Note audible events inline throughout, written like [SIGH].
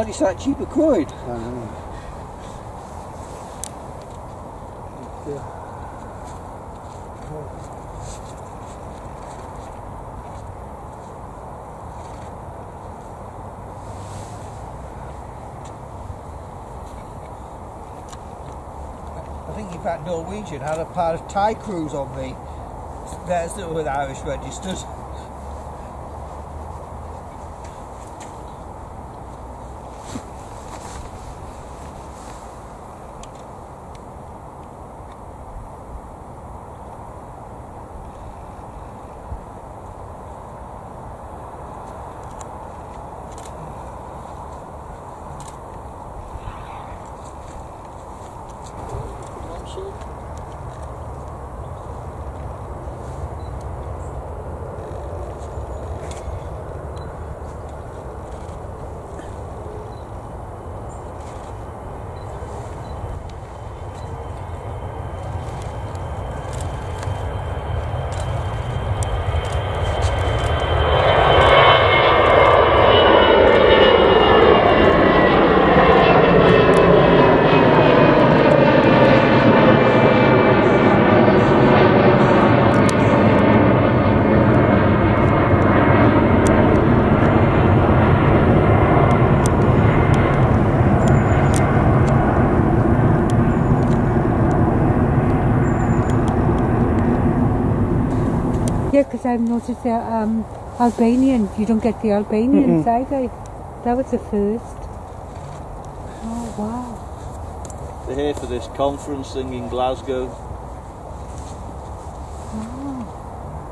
bloody sight cheaper quid. I know. I think in fact Norwegian had a part of Thai crews on the theirs that were Irish registered. Yeah, because I've noticed that um, Albanian, you don't get the Albanian side. I, that was the first. Oh, wow. They're here for this conference thing in Glasgow.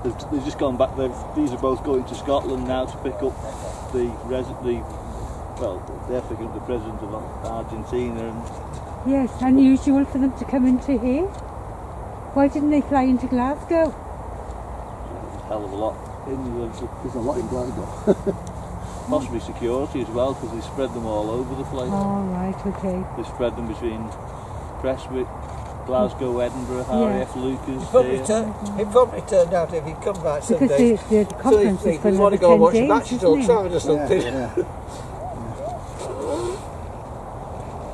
They've, they've just gone back. They've, these are both going to Scotland now to pick up the res, the well, they're picking up the president of Argentina, and Yes, unusual for them to come into here. Why didn't they fly into Glasgow? A hell of a lot. In the, There's a lot in Glasgow. [LAUGHS] possibly security as well, because they spread them all over the place. Oh, right, okay. They spread them between Prestwick, Glasgow, Edinburgh, Yeah. RAF Leuchars. Probably here. tur- it probably turned out if he'd come back Because someday. the, the so he conference is think for we want to go and watch a days, match at isn't Old? Trafford or Yeah, something. yeah. [LAUGHS]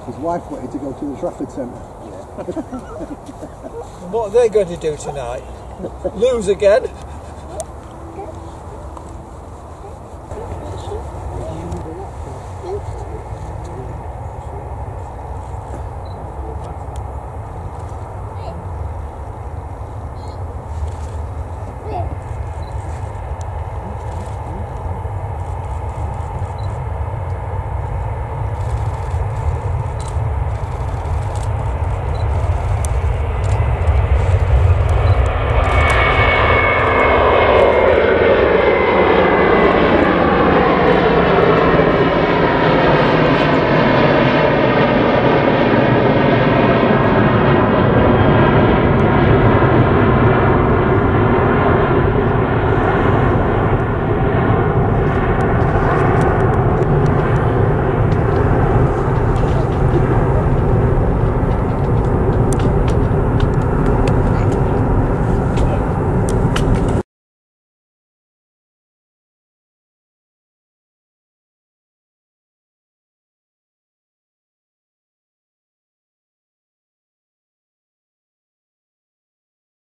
His wife wanted to go to the Trafford Centre. And what are they going to do tonight? Lose again?